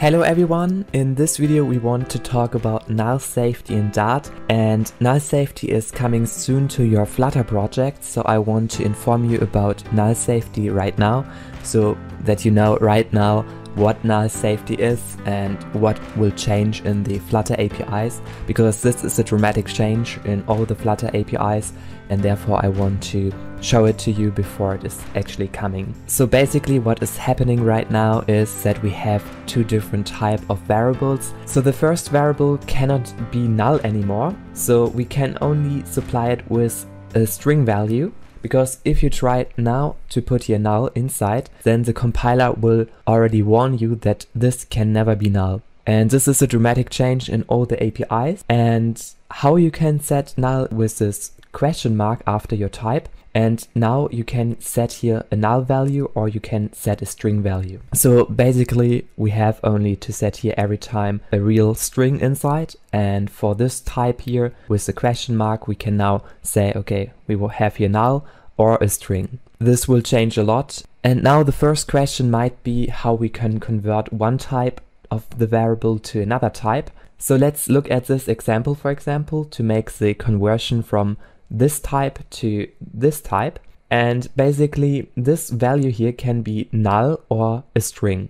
Hello everyone, in this video we want to talk about null safety in Dart and null safety is coming soon to your Flutter project so I want to inform you about null safety right now so that you know right now what null safety is and what will change in the Flutter APIs because this is a dramatic change in all the Flutter APIs and therefore I want to show it to you before it is actually coming. So basically what is happening right now is that we have two different type of variables. So the first variable cannot be null anymore so we can only supply it with a string value because if you try now to put your null inside, then the compiler will already warn you that this can never be null. And this is a dramatic change in all the APIs. And how you can set null with this question mark after your type and now you can set here a null value or you can set a string value. So basically we have only to set here every time a real string inside and for this type here with the question mark we can now say okay we will have here null or a string. This will change a lot and now the first question might be how we can convert one type of the variable to another type. So let's look at this example for example to make the conversion from this type to this type. And basically this value here can be null or a string.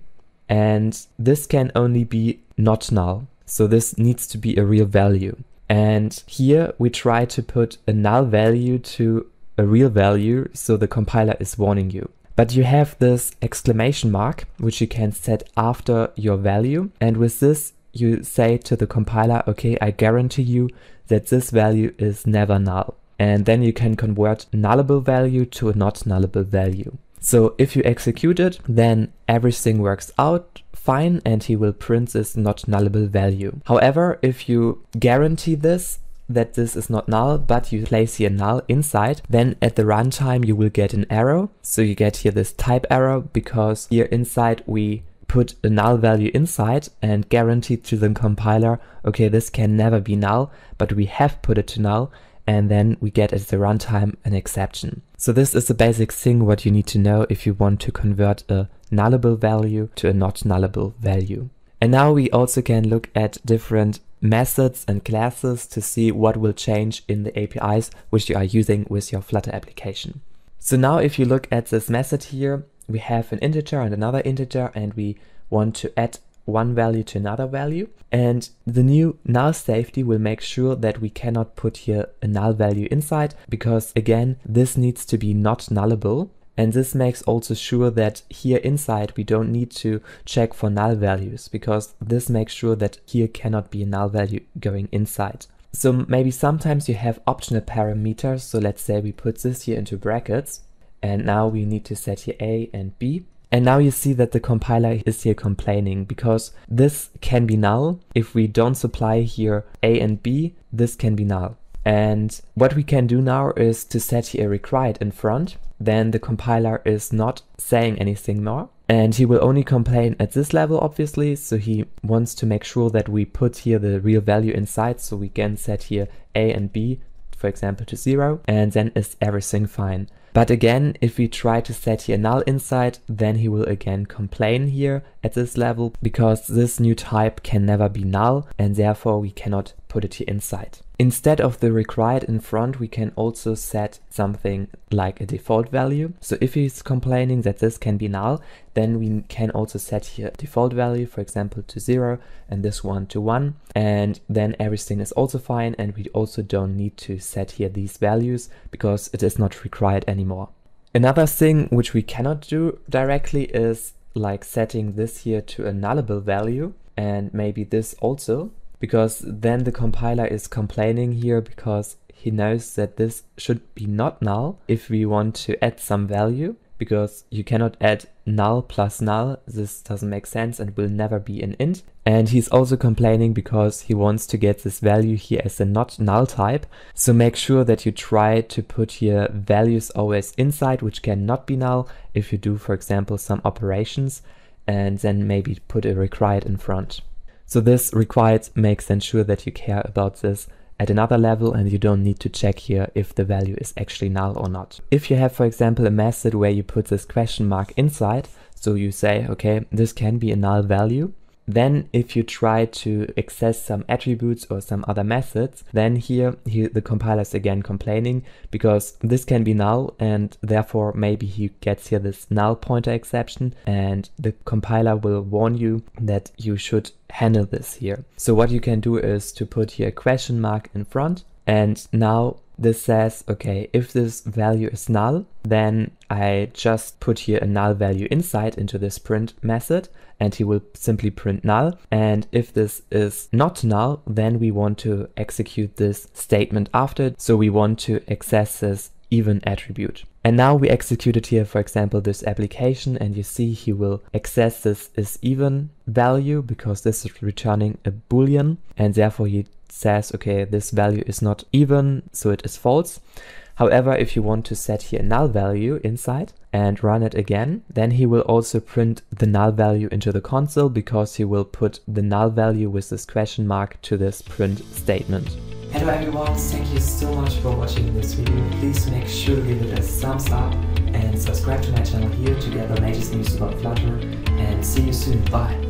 And this can only be not null. So this needs to be a real value. And here we try to put a null value to a real value so the compiler is warning you. But you have this exclamation mark, which you can set after your value. And with this, you say to the compiler, okay, I guarantee you that this value is never null and then you can convert nullable value to a not nullable value. So if you execute it, then everything works out fine and he will print this not nullable value. However, if you guarantee this, that this is not null, but you place here null inside, then at the runtime you will get an error. So you get here this type error because here inside we put a null value inside and guarantee to the compiler, okay, this can never be null, but we have put it to null and then we get at the runtime an exception. So this is the basic thing what you need to know if you want to convert a nullable value to a not nullable value. And now we also can look at different methods and classes to see what will change in the APIs which you are using with your Flutter application. So now if you look at this method here, we have an integer and another integer and we want to add one value to another value. And the new null safety will make sure that we cannot put here a null value inside because again, this needs to be not nullable. And this makes also sure that here inside we don't need to check for null values because this makes sure that here cannot be a null value going inside. So maybe sometimes you have optional parameters. So let's say we put this here into brackets and now we need to set here A and B. And now you see that the compiler is here complaining because this can be null. If we don't supply here A and B, this can be null. And what we can do now is to set here required in front. Then the compiler is not saying anything more. And he will only complain at this level, obviously. So he wants to make sure that we put here the real value inside. So we can set here A and B, for example, to zero. And then is everything fine. But again, if we try to set here null inside, then he will again complain here at this level because this new type can never be null and therefore we cannot put it here inside. Instead of the required in front, we can also set something like a default value. So if he's complaining that this can be null, then we can also set here a default value, for example, to zero and this one to one. And then everything is also fine. And we also don't need to set here these values because it is not required anymore. Another thing which we cannot do directly is like setting this here to a nullable value and maybe this also because then the compiler is complaining here because he knows that this should be not null if we want to add some value because you cannot add null plus null. This doesn't make sense and will never be an int. And he's also complaining because he wants to get this value here as a not null type. So make sure that you try to put here values always inside, which cannot be null if you do, for example, some operations and then maybe put a required in front. So this required makes ensure that you care about this at another level and you don't need to check here if the value is actually null or not. If you have, for example, a method where you put this question mark inside, so you say, okay, this can be a null value, Then if you try to access some attributes or some other methods, then here, here the compiler is again complaining because this can be null and therefore maybe he gets here this null pointer exception and the compiler will warn you that you should handle this here. So what you can do is to put here a question mark in front and now this says, okay, if this value is null, then I just put here a null value inside into this print method and he will simply print null. And if this is not null, then we want to execute this statement after. So we want to access this even attribute. And now we executed here, for example, this application and you see he will access this is even value because this is returning a boolean and therefore he says, okay, this value is not even, so it is false. However, if you want to set here a null value inside and run it again, then he will also print the null value into the console because he will put the null value with this question mark to this print statement. Hello everyone, thank you so much for watching this video. Please make sure to give it a thumbs up and subscribe to my channel here to get the latest news about Flutter and see you soon. Bye!